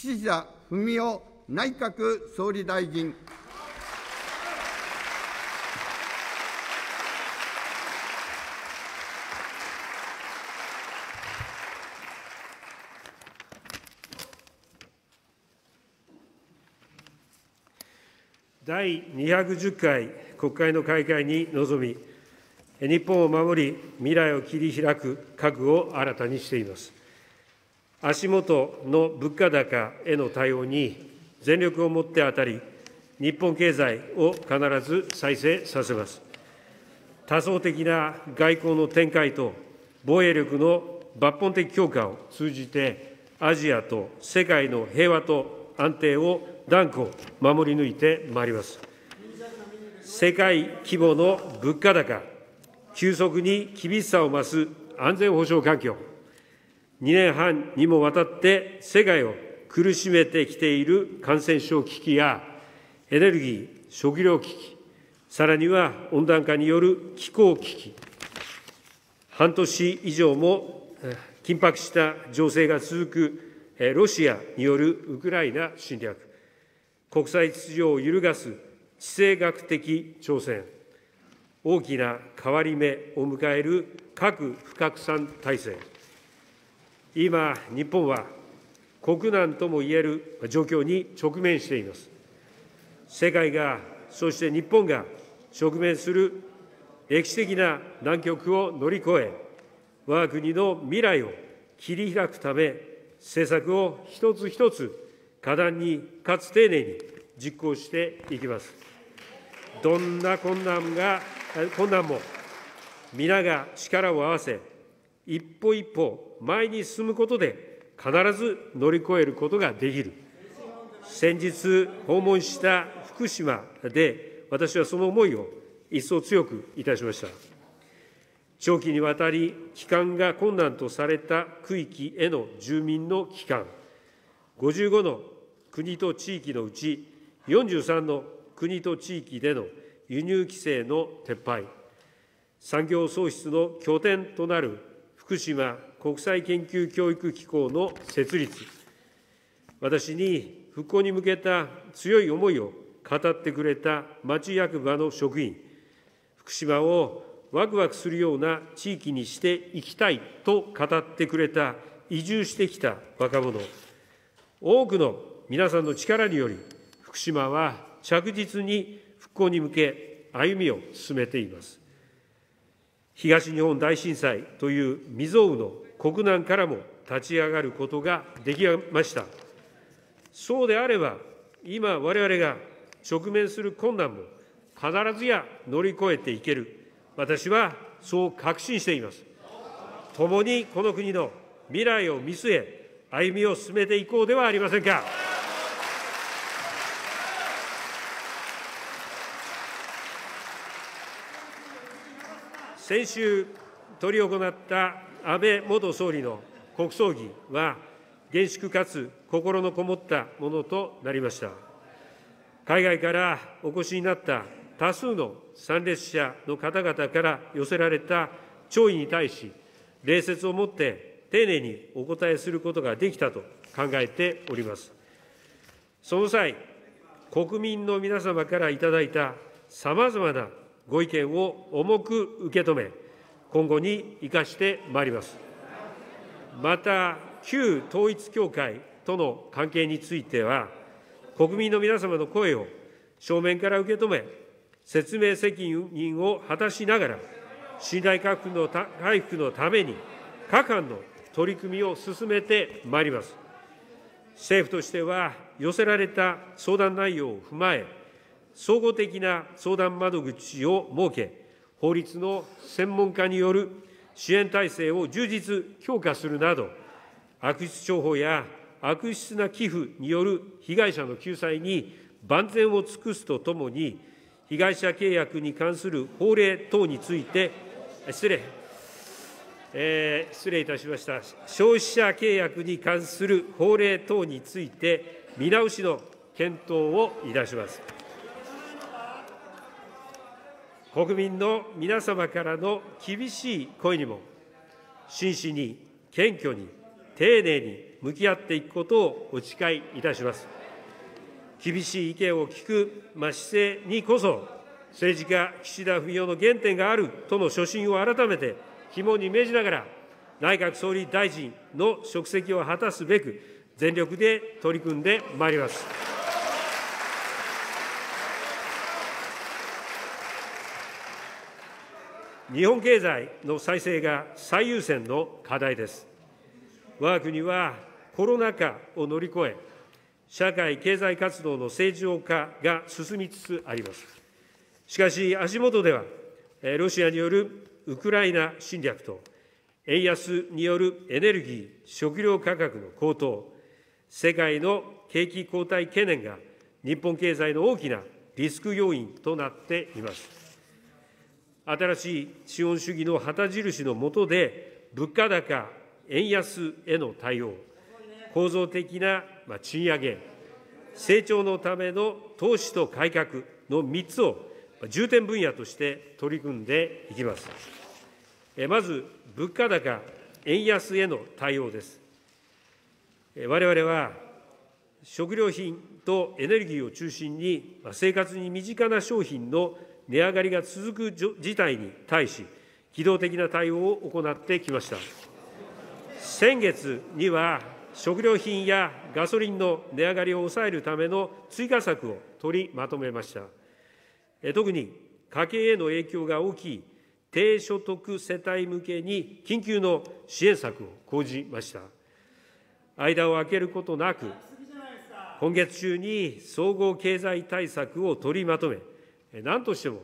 岸田文雄内閣総理大臣。第210回国会の開会に臨み、日本を守り、未来を切り開く覚悟を新たにしています。足元の物価高への対応に全力をもって当たり、日本経済を必ず再生させます。多層的な外交の展開と防衛力の抜本的強化を通じて、アジアと世界の平和と安定を断固守り抜いてまいります。世界規模の物価高、急速に厳しさを増す安全保障環境、2年半にもわたって世界を苦しめてきている感染症危機や、エネルギー、食料危機、さらには温暖化による気候危機、半年以上も緊迫した情勢が続くロシアによるウクライナ侵略、国際秩序を揺るがす地政学的挑戦、大きな変わり目を迎える核不拡散体制、今、日本は国難ともいえる状況に直面しています。世界が、そして日本が直面する歴史的な難局を乗り越え、我が国の未来を切り開くため、政策を一つ一つ果断にかつ丁寧に実行していきます。どんな困難が、困難も皆が力を合わせ、一歩一歩前に進むことで必ず乗り越えることができる。先日訪問した福島で私はその思いを一層強くいたしました。長期にわたり帰還が困難とされた区域への住民の帰還、55の国と地域のうち43の国と地域での輸入規制の撤廃、産業創出の拠点となる福島国際研究教育機構の設立、私に復興に向けた強い思いを語ってくれた町役場の職員、福島をワクワクするような地域にしていきたいと語ってくれた移住してきた若者、多くの皆さんの力により、福島は着実に復興に向け歩みを進めています。東日本大震災という未曾有の国難からも立ち上がることができました。そうであれば、今我々が直面する困難も必ずや乗り越えていける。私はそう確信しています。共にこの国の未来を見据え、歩みを進めていこうではありませんか。先週執り行った安倍元総理の国葬儀は、厳粛かつ心のこもったものとなりました。海外からお越しになった多数の参列者の方々から寄せられた弔意に対し、礼節をもって丁寧にお答えすることができたと考えております。その際、国民の皆様からいただいたさまざまなご意見を重く受け止め、今後に生かしてまいります。また、旧統一教会との関係については、国民の皆様の声を正面から受け止め、説明責任を果たしながら、信頼回復の回復のために、各般の取り組みを進めてまいります。政府としては、寄せられた相談内容を踏まえ、総合的な相談窓口を設け、法律の専門家による支援体制を充実、強化するなど、悪質商法や悪質な寄付による被害者の救済に万全を尽くすとともに、被害者契約に関する法令等について、失礼、えー、失礼いたしました。消費者契約に関する法令等について、見直しの検討をいたします。国民の皆様からの厳しい声にも、真摯に、謙虚に、丁寧に向き合っていくことをお誓いいたします。厳しい意見を聞く、まあ、姿勢にこそ、政治家、岸田文雄の原点があるとの初心を改めて肝に銘じながら、内閣総理大臣の職責を果たすべく、全力で取り組んでまいります。日本経済の再生が最優先の課題です。我が国はコロナ禍を乗り越え、社会経済活動の正常化が進みつつあります。しかし、足元では、ロシアによるウクライナ侵略と、円安によるエネルギー、食料価格の高騰、世界の景気後退懸念が日本経済の大きなリスク要因となっています。新しい資本主義の旗印の下で、物価高、円安への対応、構造的な賃上げ、成長のための投資と改革の3つを重点分野として取り組んでいきます。まず、物価高、円安への対応です。我々は食料品とエネルギーを中心に生活に身近な商品の値上がりが続く事態に対し、機動的な対応を行ってきました。先月には、食料品やガソリンの値上がりを抑えるための追加策を取りまとめました。特に家計への影響が大きい低所得世帯向けに緊急の支援策を講じました。間を空けることなく、今月中に総合経済対策を取りまとめ、何としても、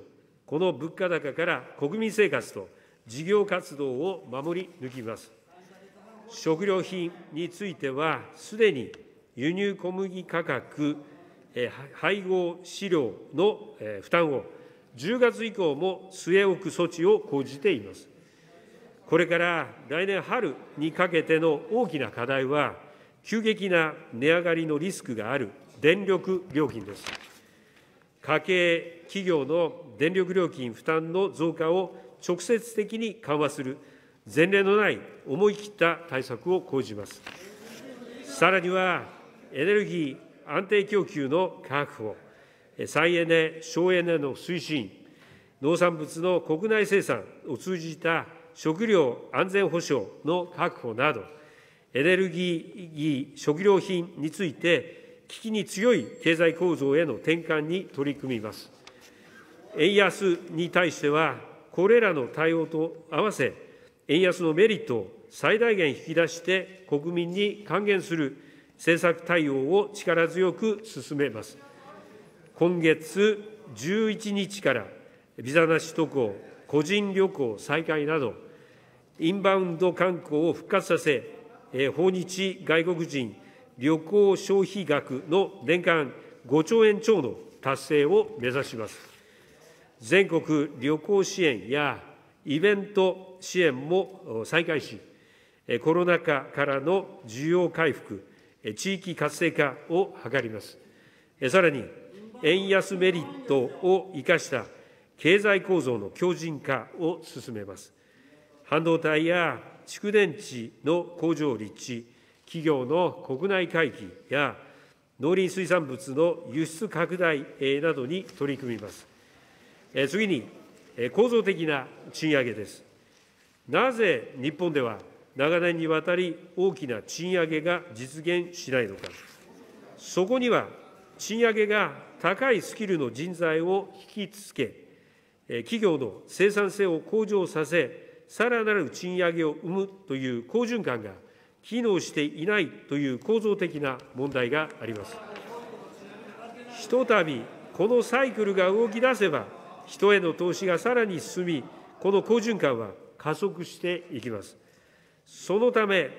この物価高から国民生活と事業活動を守り抜きます。食料品については、すでに輸入小麦価格、配合飼料の負担を10月以降も据え置く措置を講じています。これから来年春にかけての大きな課題は、急激な値上がりのリスクがある電力料金です。家計、企業の電力料金負担の増加を直接的に緩和する前例のない思い切った対策を講じます。さらには、エネルギー安定供給の確保、再エネ、省エネの推進、農産物の国内生産を通じた食料安全保障の確保など、エネルギー、食料品について危機に強い経済構造への転換に取り組みます。円安に対しては、これらの対応と合わせ、円安のメリットを最大限引き出して国民に還元する政策対応を力強く進めます。今月11日からビザなし渡航、個人旅行再開など、インバウンド観光を復活させ、訪日外国人旅行消費額の年間5兆円超の達成を目指します。全国旅行支援やイベント支援も再開し、コロナ禍からの需要回復、地域活性化を図ります。さらに、円安メリットを生かした経済構造の強靭化を進めます。半導体や蓄電池の工場立地、企業の国内回帰や農林水産物の輸出拡大などに取り組みます。次に、構造的な賃上げです。なぜ日本では長年にわたり大きな賃上げが実現しないのか。そこには、賃上げが高いスキルの人材を引きつけ、企業の生産性を向上させ、さらなる賃上げを生むという好循環が機能していないという構造的な問題があります。ひとたびこのサイクルが動き出せば、人への投資がさらに進み、この好循環は加速していきます。そのため、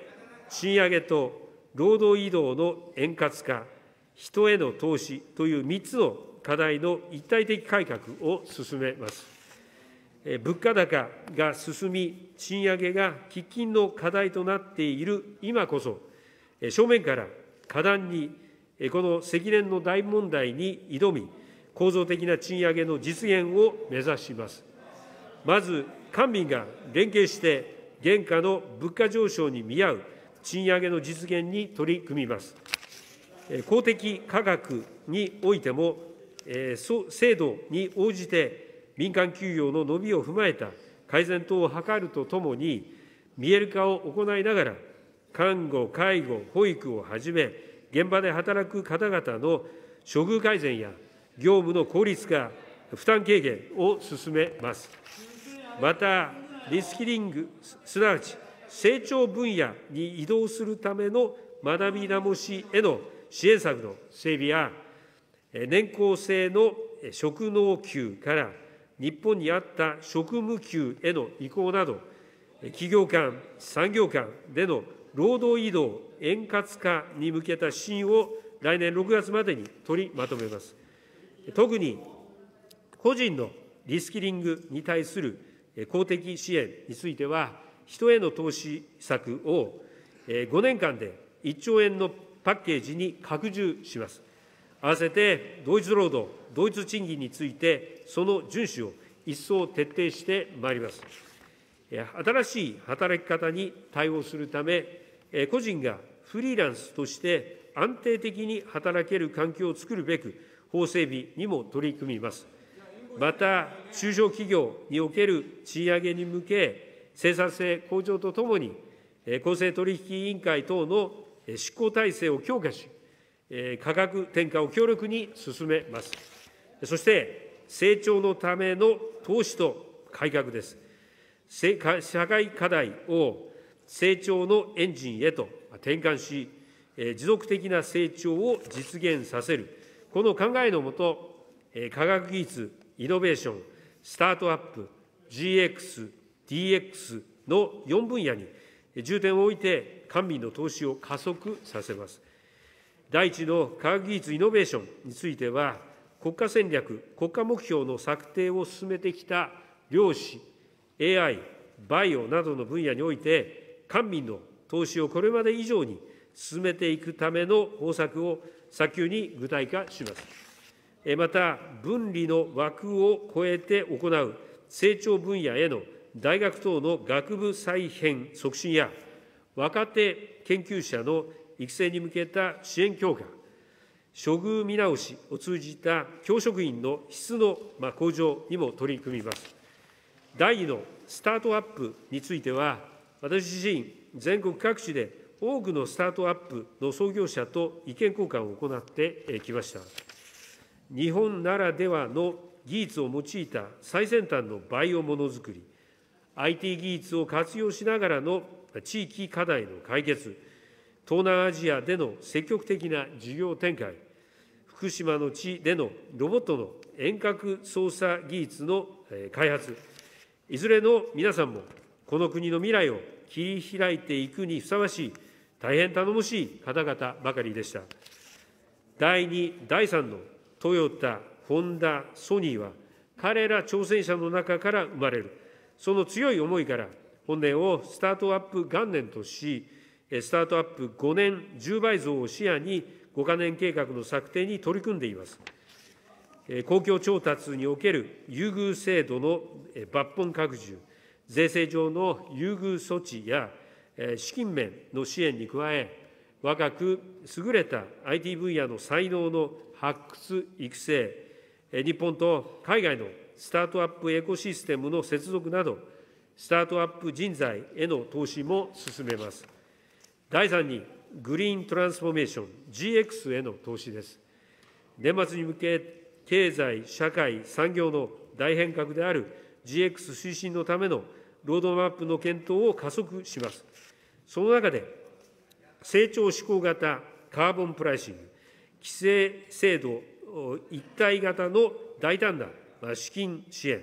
賃上げと労働移動の円滑化、人への投資という3つの課題の一体的改革を進めます。物価高が進み、賃上げが喫緊の課題となっている今こそ、正面から果断にこの積年の大問題に挑み、構造的な賃上げの実現を目指します。まず、官民が連携して、現下の物価上昇に見合う賃上げの実現に取り組みます。公的価格においても、制度に応じて民間給与の伸びを踏まえた改善等を図るとともに、見える化を行いながら、看護、介護、保育をはじめ、現場で働く方々の処遇改善や業務の効率化、負担軽減を進めます。また、リスキリング、すなわち成長分野に移動するための学び直しへの支援策の整備や、年功制の職能給から日本にあった職務給への移行など、企業間、産業間での労働移動円滑化に向けた指針を来年6月までに取りまとめます。特に個人のリスキリングに対する公的支援については、人への投資策を5年間で1兆円のパッケージに拡充します。合わせて同一労働、同一賃金について、その遵守を一層徹底してまいります。新しい働き方に対応するため、個人がフリーランスとして安定的に働ける環境を作るべく、法整備にも取り組みます。また、中小企業における賃上げに向け、生産性向上とともに、公正取引委員会等の執行体制を強化し、価格転嫁を強力に進めます。そして、成長のための投資と改革です。社会課題を成長のエンジンへと転換し、持続的な成長を実現させる、この考えのもと、科学技術、イノベーション、スタートアップ、GX、DX の4分野に重点を置いて官民の投資を加速させます。第一の科学技術イノベーションについては、国家戦略、国家目標の策定を進めてきた量子、AI、バイオなどの分野において、官民の投資をこれまで以上に進めていくための方策を早急に具体化します。また、分離の枠を超えて行う成長分野への大学等の学部再編促進や、若手研究者の育成に向けた支援強化、処遇見直しを通じた教職員の質の向上にも取り組みます。第2のスタートアップについては、私自身、全国各地で多くのスタートアップの創業者と意見交換を行ってきました。日本ならではの技術を用いた最先端のバイオものづくり、IT 技術を活用しながらの地域課題の解決、東南アジアでの積極的な事業展開、福島の地でのロボットの遠隔操作技術の開発、いずれの皆さんも、この国の未来を切り開いていくにふさわしい、大変頼もしい方々ばかりでした。第2、第3のトヨタ、ホンダ、ソニーは、彼ら挑戦者の中から生まれる、その強い思いから、本年をスタートアップ元年とし、スタートアップ5年10倍増を視野に、5か年計画の策定に取り組んでいます。公共調達における優遇制度の抜本拡充、税制上の優遇措置や資金面の支援に加え、若く優れた IT 分野の才能の発掘・育成、日本と海外のスタートアップエコシステムの接続など、スタートアップ人材への投資も進めます。第3に、グリーントランスフォーメーション、GX への投資です。年末に向け、経済、社会、産業の大変革である GX 推進のためのロードマップの検討を加速します。その中で、成長志向型カーボンプライシング、規制制度一体型の大胆な資金支援、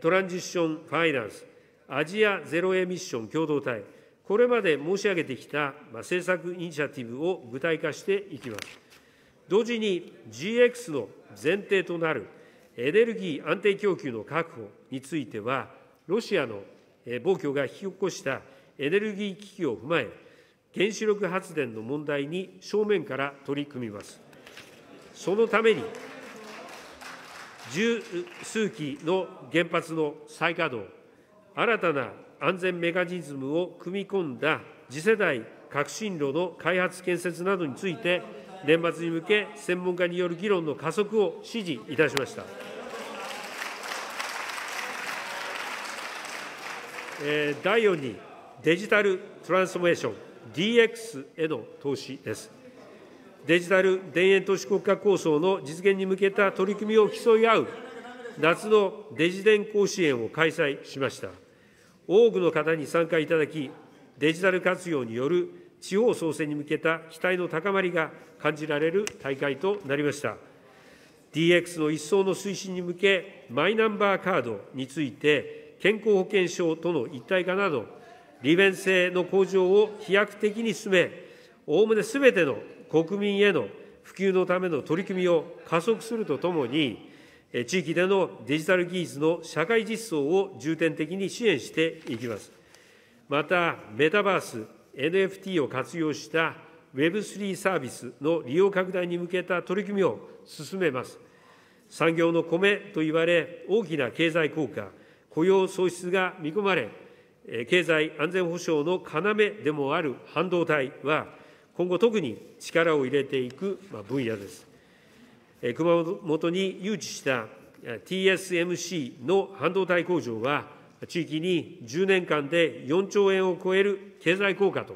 トランジッションファイナンス、アジアゼロエミッション共同体、これまで申し上げてきた政策イニシアティブを具体化していきます。同時に GX の前提となるエネルギー安定供給の確保については、ロシアの暴挙が引き起こしたエネルギー危機を踏まえ、原子力発電の問題に正面から取り組みます。そのために、十数基の原発の再稼働、新たな安全メカニズムを組み込んだ次世代革新炉の開発建設などについて、年末に向け、専門家による議論の加速を指示いたしました。第4に、デジタルトランスフォーメーション、DX への投資です。デジタル田園都市国家構想の実現に向けた取り組みを競い合う夏のデジデン甲子園を開催しました。多くの方に参加いただき、デジタル活用による地方創生に向けた期待の高まりが感じられる大会となりました。DX の一層の推進に向け、マイナンバーカードについて、健康保険証との一体化など、利便性の向上を飛躍的に進め、おおむねすべての国民への普及のための取り組みを加速するとともに、地域でのデジタル技術の社会実装を重点的に支援していきます。また、メタバース、NFT を活用した Web3 サービスの利用拡大に向けた取り組みを進めます。産業の米といわれ、大きな経済効果、雇用創出が見込まれ、経済安全保障の要でもある半導体は、今後特に力を入れていく分野です。熊本に誘致した TSMC の半導体工場は、地域に10年間で4兆円を超える経済効果と、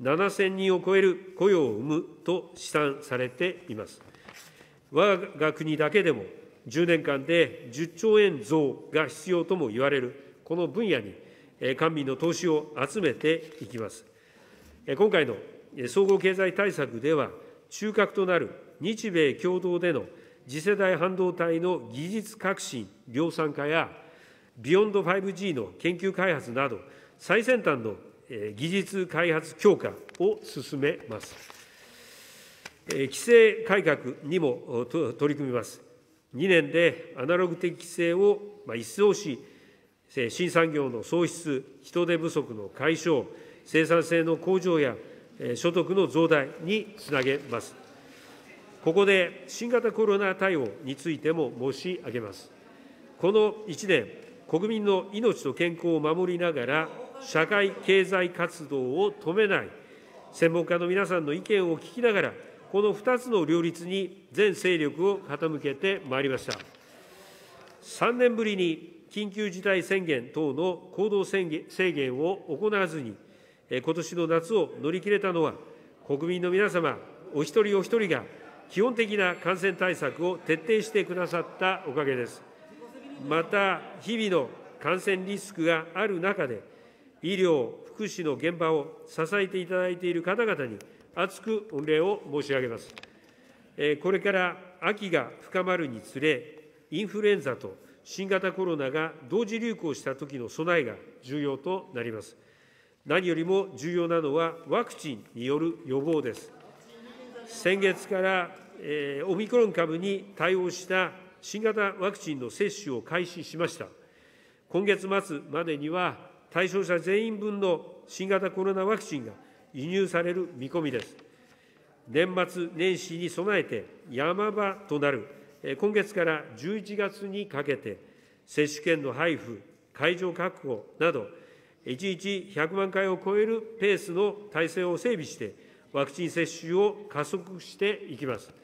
7000人を超える雇用を生むと試算されています。我が国だけでも10年間で10兆円増が必要とも言われる、この分野に官民の投資を集めていきます。今回の総合経済対策では、中核となる日米共同での次世代半導体の技術革新、量産化や、ビヨンド 5G の研究開発など、最先端の技術開発強化を進めます。規制改革にも取り組みます。2年でアナログ的規制を一掃し、新産業の創出、人手不足の解消、生産性の向上や所得の増大につなげます。ここで新型コロナ対応についても申し上げます。この1年、国民の命と健康を守りながら、社会経済活動を止めない、専門家の皆さんの意見を聞きながら、この2つの両立に全勢力を傾けてまいりました。3年ぶりに緊急事態宣言等の行動制限を行わずに、今年の夏を乗り切れたのは、国民の皆様、お一人お一人が基本的な感染対策を徹底してくださったおかげです。また、日々の感染リスクがある中で、医療、福祉の現場を支えていただいている方々に厚く御礼を申し上げます。これから秋が深まるにつれ、インフルエンザと新型コロナが同時流行した時の備えが重要となります。何よりも重要なのはワクチンによる予防です。先月からオミクロン株に対応した新型ワクチンの接種を開始しました。今月末までには、対象者全員分の新型コロナワクチンが輸入される見込みです。年末年始に備えて山場となる今月から11月にかけて、接種券の配布、会場確保など、1日100万回を超えるペースの体制を整備して、ワクチン接種を加速していきます。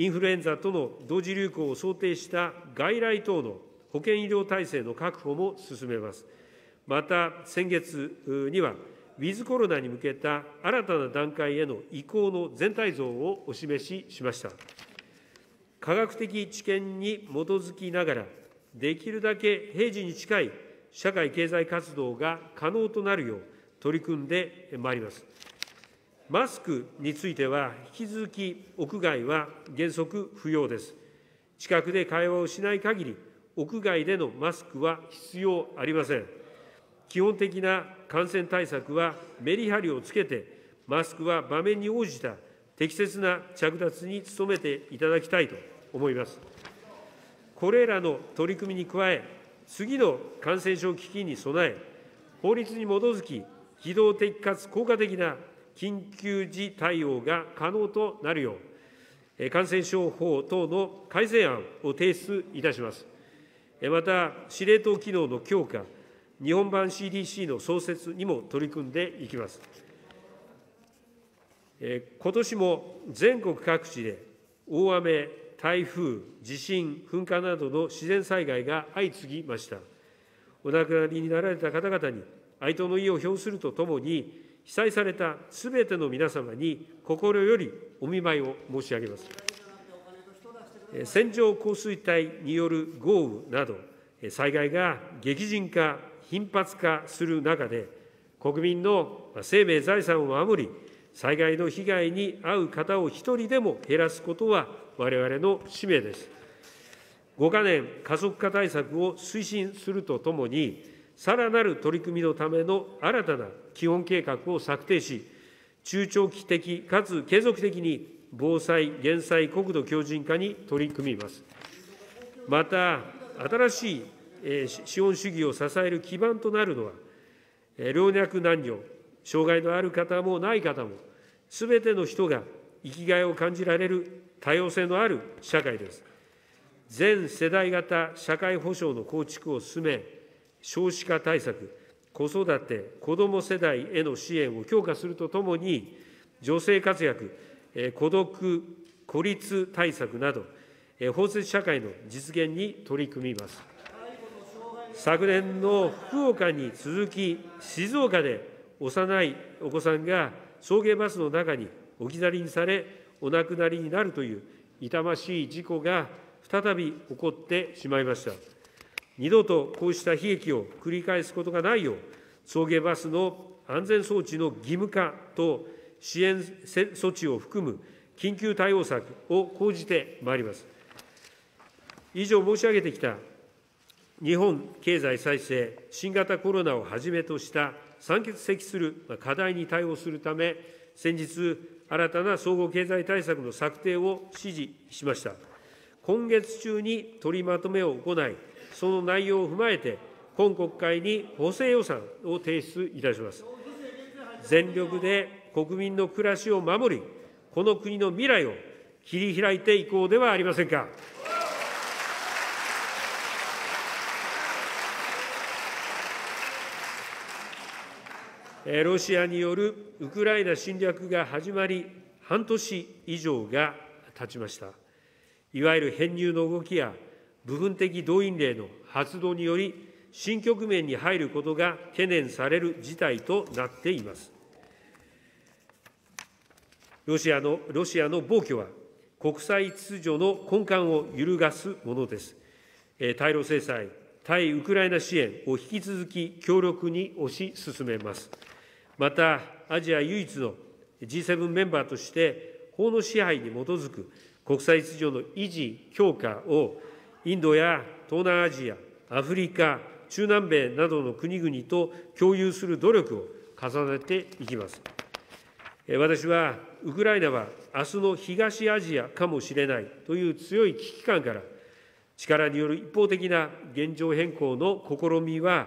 インフルエンザとの同時流行を想定した外来等の保健医療体制の確保も進めます。また、先月には、ウィズコロナに向けた新たな段階への移行の全体像をお示ししました。科学的知見に基づきながら、できるだけ平時に近い社会経済活動が可能となるよう取り組んでまいります。マスクについては、引き続き屋外は原則不要です。近くで会話をしない限り、屋外でのマスクは必要ありません。基本的な感染対策はメリハリをつけて、マスクは場面に応じた適切な着脱に努めていただきたいと思います。これらの取り組みに加え、次の感染症危機に備え、法律に基づき、機動的かつ効果的な緊急時対応が可能となるよう、感染症法等の改正案を提出いたします。また、司令塔機能の強化、日本版 CDC の創設にも取り組んでいきます。ことしも全国各地で大雨、台風、地震、噴火などの自然災害が相次ぎました。お亡くなりになられた方々に哀悼の意を表するとともに、被災されたすべての皆様に心よりお見舞いを申し上げます。線状降水帯による豪雨など、災害が激甚化、頻発化する中で、国民の生命、財産を守り、災害の被害に遭う方を一人でも減らすことは、われわれの使命です。5か年加速化対策を推進するとともに、さらなる取り組みのための新たな基本計画を策定し、中長期的かつ継続的に防災・減災国土強靭化に取り組みます。また、新しい資本主義を支える基盤となるのは、老若男女、障害のある方もない方も、すべての人が生きがいを感じられる多様性のある社会です。全世代型社会保障の構築を進め、少子化対策、子育て、子ども世代への支援を強化するとともに、女性活躍、孤独・孤立対策など、包摂社会の実現に取り組みます。昨年の福岡に続き、静岡で幼いお子さんが送迎バスの中に置き去りにされ、お亡くなりになるという痛ましい事故が再び起こってしまいました。二度とこうした悲劇を繰り返すことがないよう、送迎バスの安全装置の義務化と支援措置を含む緊急対応策を講じてまいります。以上申し上げてきた日本経済再生、新型コロナをはじめとした山積する課題に対応するため、先日、新たな総合経済対策の策定を指示しました。今月中に取りまとめを行い、その内容を踏まえて、今国会に補正予算を提出いたします。全力で国民の暮らしを守り、この国の未来を切り開いていこうではありませんか。ロシアによるウクライナ侵略が始まり、半年以上が経ちました。いわゆる編入の動きや部分的動員令の発動により、新局面に入ることが懸念される事態となっています。ロシアのロシアの暴挙は、国際秩序の根幹を揺るがすものです。対ロ制裁、対ウクライナ支援を引き続き強力に推し進めます。また、アジア唯一の G7 メンバーとして、法の支配に基づく国際秩序の維持、強化を、インドや東南アジア、アフリカ、中南米などの国々と共有する努力を重ねていきます。私は、ウクライナは明日の東アジアかもしれないという強い危機感から、力による一方的な現状変更の試みは、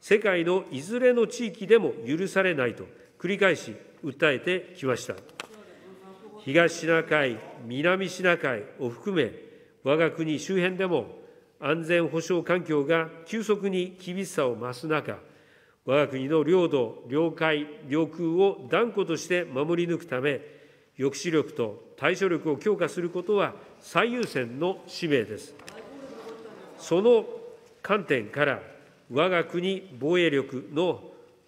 世界のいずれの地域でも許されないと繰り返し訴えてきました。東シナ海、南シナ海を含め、我が国周辺でも安全保障環境が急速に厳しさを増す中、我が国の領土、領海、領空を断固として守り抜くため、抑止力と対処力を強化することは最優先の使命です。その観点から、我が国防衛力の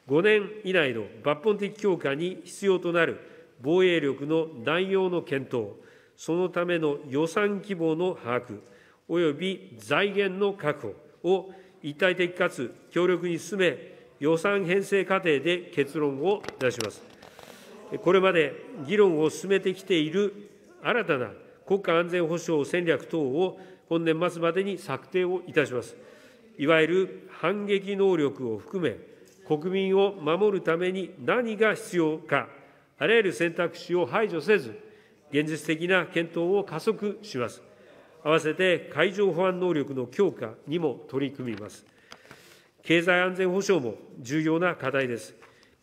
5年以内の抜本的強化に必要となる防衛力の内容の検討、そのための予算規模の把握、および財源の確保を一体的かつ強力に進め、予算編成過程で結論を出します。これまで議論を進めてきている新たな国家安全保障戦略等を本年末までに策定をいたします。いわゆる反撃能力を含め、国民を守るために何が必要か、あらゆる選択肢を排除せず、現実的な検討を加速します。合わせて海上保安能力の強化にも取り組みます。経済安全保障も重要な課題です。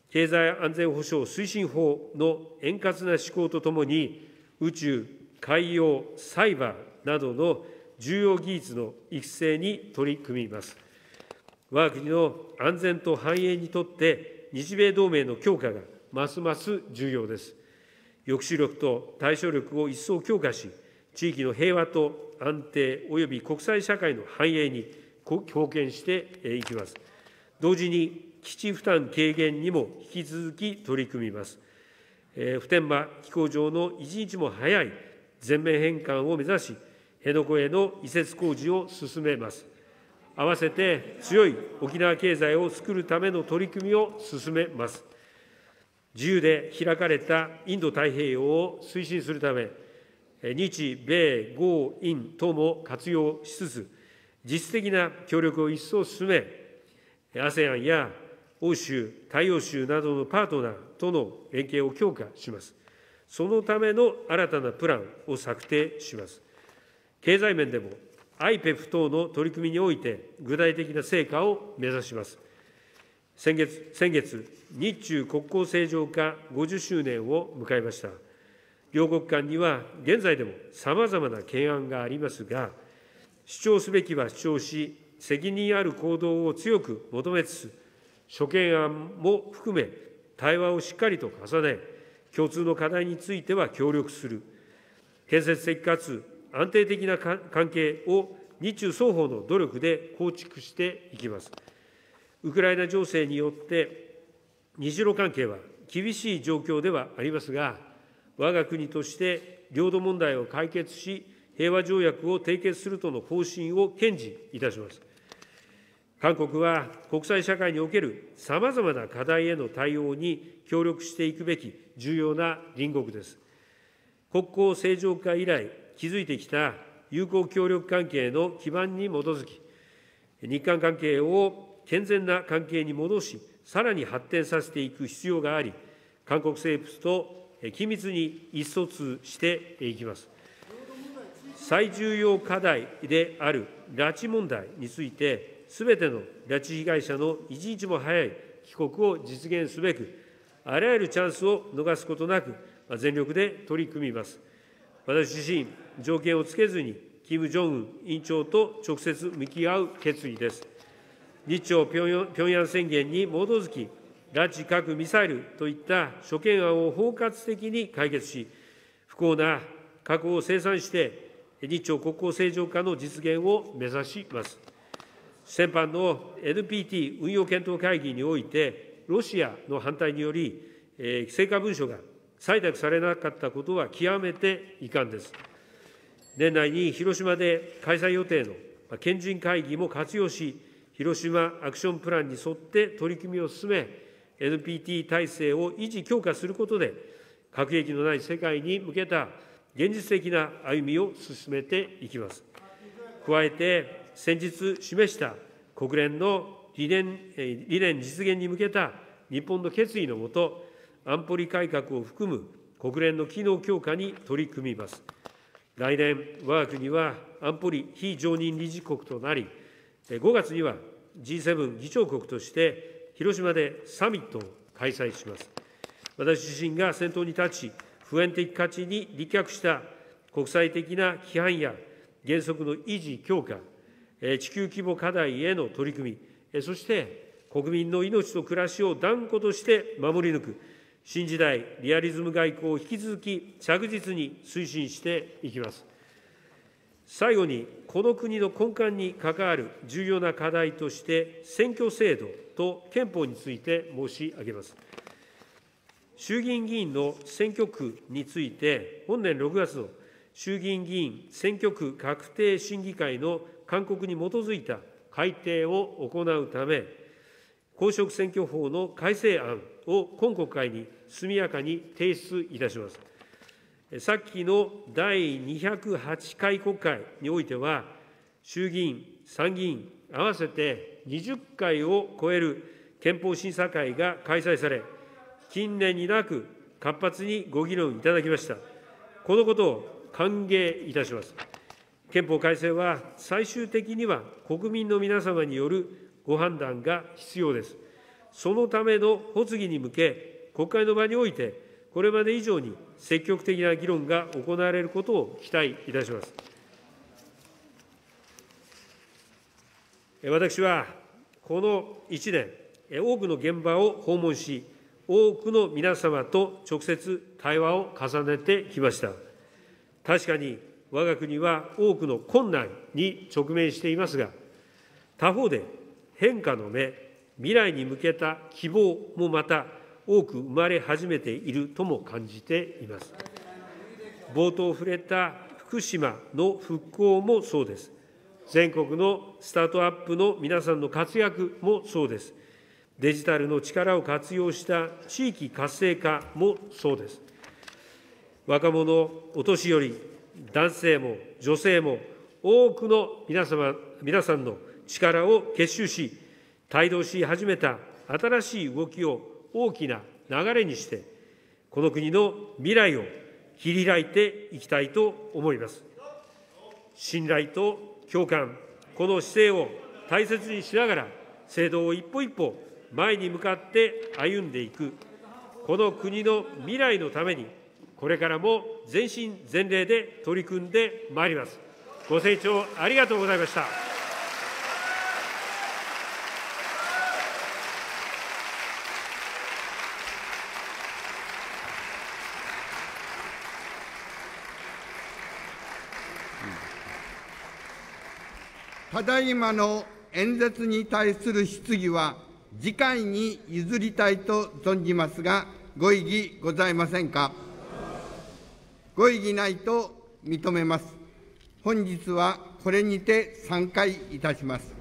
経済安全保障推進法の円滑な施行とともに、宇宙、海洋、サイバーなどの重要技術の育成に取り組みます。我が国の安全と繁栄にとって、日米同盟の強化がますます重要です。抑止力と対処力を一層強化し、地域の平和と安定及び国際社会の繁栄に貢献していきます。同時に、基地負担軽減にも引き続き取り組みます。普天間飛行場の一日も早い全面返還を目指し、辺野古への移設工事を進めます。併せて強い沖縄経済を作るための取り組みを進めます。自由で開かれたインド太平洋を推進するため、日米豪印等も活用しつつ、実質的な協力を一層進め、ASEAN や欧州、大洋州などのパートナーとの連携を強化します。そのための新たなプランを策定します。経済面でも IPEF 等の取り組みにおいて具体的な成果を目指します。先月、先月、日中国交正常化50周年を迎えました。両国間には現在でも様々な懸案がありますが、主張すべきは主張し、責任ある行動を強く求めつつ、諸懸案も含め、対話をしっかりと重ね、共通の課題については協力する、建設的かつ安定的な関係を日中双方の努力で構築していきます。ウクライナ情勢によって、日露関係は厳しい状況ではありますが、我が国として領土問題を解決し、平和条約を締結するとの方針を堅持いたします。韓国は国際社会におけるさまざまな課題への対応に協力していくべき重要な隣国です。国交正常化以来、築いてきた友好協力関係の基盤に基づき、日韓関係を健全な関係に戻し、さらに発展させていく必要があり、韓国政府と緊密に意思疎通していきます。最重要課題である拉致問題について、すべての拉致被害者の一日も早い帰国を実現すべく、あらゆるチャンスを逃すことなく、全力で取り組みます。私自身、条件をつけずに、キム・ジョンウン委員長と直接向き合う決意です。日朝平壌宣言に基づき、拉致核ミサイルといった諸懸案を包括的に解決し、不幸な過去を清算して、日朝国交正常化の実現を目指します。先般の NPT 運用検討会議において、ロシアの反対により、え成果文書が採択されなかったことは極めて遺憾です。年内に広島で開催予定の賢人会議も活用し、広島アクションプランに沿って取り組みを進め、NPT 体制を維持強化することで、核兵器のない世界に向けた現実的な歩みを進めていきます。加えて、先日示した国連の理念理念実現に向けた日本の決意のもと、安保理改革を含む国連の機能強化に取り組みます。来年、我が国は安保理非常任理事国となり、5月には G7 議長国として広島でサミットを開催します。私自身が先頭に立ち、普遍的価値に立脚した国際的な規範や原則の維持強化、地球規模課題への取り組み、そして国民の命と暮らしを断固として守り抜く、新時代リアリズム外交を引き続き着実に推進していきます。最後に、この国の根幹に関わる重要な課題として、選挙制度と憲法について申し上げます。衆議院議員の選挙区について、本年6月の衆議院議員選挙区画定審議会の勧告に基づいた改定を行うため、公職選挙法の改正案を今国会に速やかに提出いたします。先の第208回国会においては、衆議院、参議院合わせて20回を超える憲法審査会が開催され、近年になく活発にご議論いただきました。このことを歓迎いたします。憲法改正は最終的には国民の皆様によるご判断が必要です。そのための発議に向け、国会の場において、これまで以上に積極的な議論が行われることを期待いたします。私は、この1年、多くの現場を訪問し、多くの皆様と直接対話を重ねてきました。確かに我が国は多くの困難に直面していますが、他方で変化の目、未来に向けた希望もまた多く生まれ始めているとも感じています。冒頭触れた福島の復興もそうです。全国のスタートアップの皆さんの活躍もそうです。デジタルの力を活用した地域活性化もそうです。若者、お年寄り、男性も女性も多くの皆様、皆さんの力を結集し、帯同し始めた新しい動きを大きな流れにして、この国の未来を切り開いていきたいと思います。信頼と共感、この姿勢を大切にしながら、制度を一歩一歩前に向かって歩んでいく、この国の未来のために、これからも全身全霊で取り組んでまいります。ご清聴ありがとうございました。ただいまの演説に対する質疑は、次回に譲りたいと存じますが、ご異議ございませんか？ご異議ないと認めます。本日はこれにて散会いたします。